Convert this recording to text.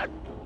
God.